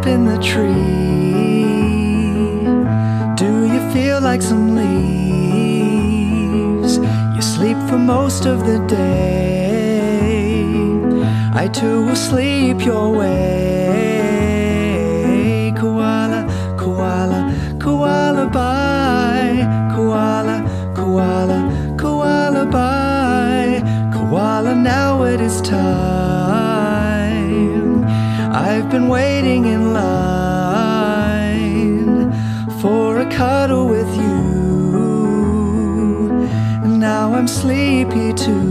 up in the tree. Do you feel like some leaves? You sleep for most of the day. I too will sleep your way. Koala, koala, koala bye. Koala, koala, koala bye. Koala, now it is time. I've been waiting in line for a cuddle with you. And now I'm sleepy too.